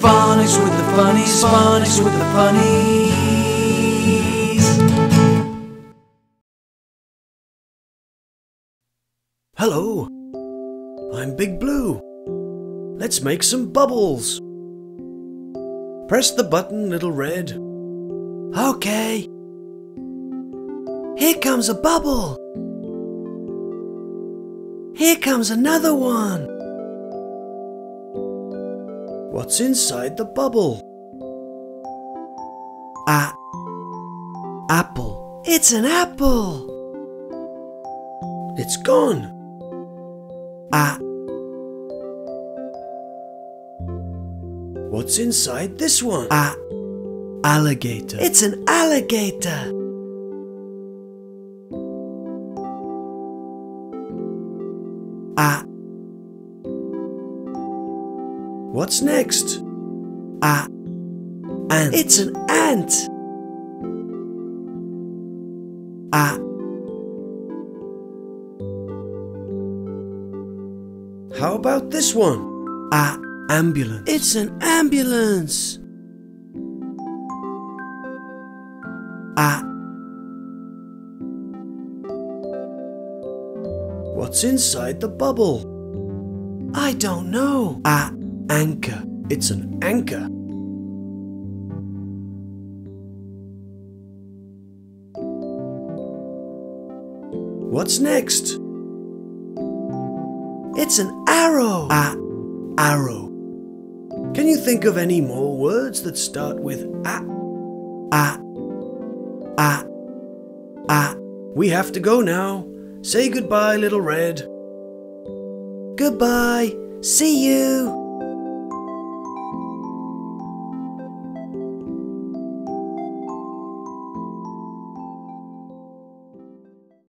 Phonics with the funnies, phonics with the funnies. Hello, I'm Big Blue. Let's make some bubbles. Press the button, Little Red. Okay. Here comes a bubble. Here comes another one. What's inside the bubble? A apple. It's an apple. It's gone. A What's inside this one? A alligator. It's an alligator. A What's next? A ant. It's an ant. A How about this one? A ambulance. It's an ambulance. A What's inside the bubble? I don't know. A anchor. It's an anchor. What's next? It's an arrow. A arrow. Can you think of any more words that start with a? A. A. A. We have to go now. Say goodbye, little red. Goodbye. See you.